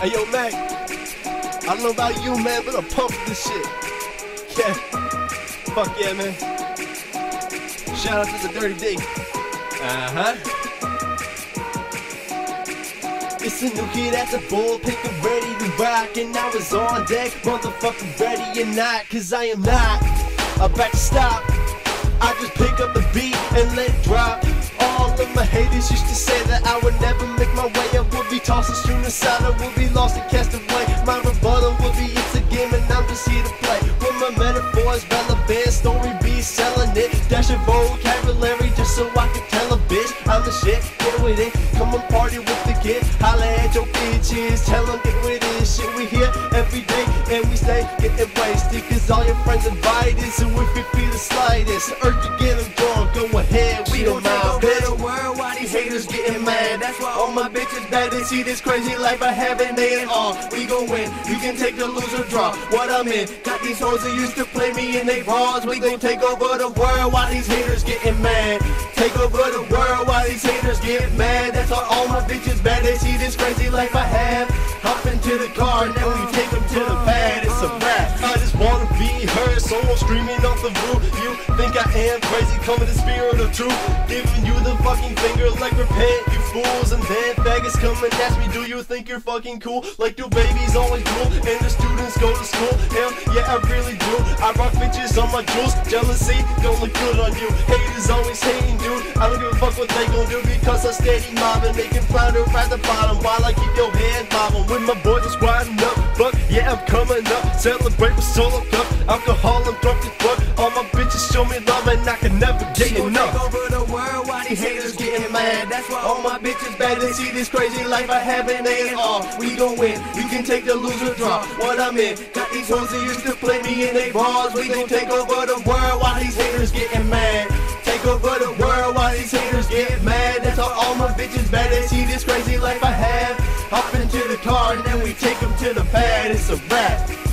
Hey yo, Mac. I don't know about you, man, but I'm pumped with this shit. Yeah. Fuck yeah, man. Shout out to the Dirty D. Uh huh. It's a new kid at the bullpen, and ready to rock, and I was on deck, motherfucker, ready or not, cause I am not about to stop. I just pick up the beat and let it drop. All of my haters used to say that I would never make my way. I would be tossed and strewn aside, I would be lost and cast away. My rebuttal will be it's a game and I'm just here to play. With my metaphors relevant, story be selling it. Dash of vocabulary just so I can tell a bitch I'm the shit. Get with it, come on party with the kid. Holla at your bitches, tell them get with it. Shit, we here every day and we stay getting wasted. Cause all your friends invited, so if it be the slightest urge to get them drunk, go ahead, we don't mind, the haters getting mad. That's why all my bitches bad. They see this crazy life I have and they ain't all. We gon' win. You can take the loser draw. What I'm in. Got these hoes that used to play me in they bras. We gon' take over the world while these haters getting mad. Take over the world while these haters get mad. That's why all my bitches bad. They see this crazy life I have. Hop into the car and then we take someone screaming off the roof. You think I am crazy, coming the spirit of truth, giving you the fucking finger like repent, you fools. And then faggots come and ask me, do you think you're fucking cool? Like do babies always do, and the students go to school? Hell yeah, I really do. I rock bitches on my jewels, jealousy don't look good on you. Haters always hating, dude. I don't give a fuck what they gon' do because I steady mobbing, making flounder at the bottom while I keep your head bobbing. With my boys fuck yeah, I'm coming up. Celebrate with solo cup, alcohol, I'm drunk as fuck. All my bitches show me love and I can never get enough. take over the world while these haters getting mad. That's why all my bitches bad. They see this crazy life I have and they all. We gon' win. You can take the loser draw. What I'm in. Got these hoes that used to play me in they bras. We gon' take over the world while these haters getting mad. Take over the world while these haters get mad. That's how all my bitches bad. They see this crazy life I have. Hop into the car and then we take them to the pad. It's a rap.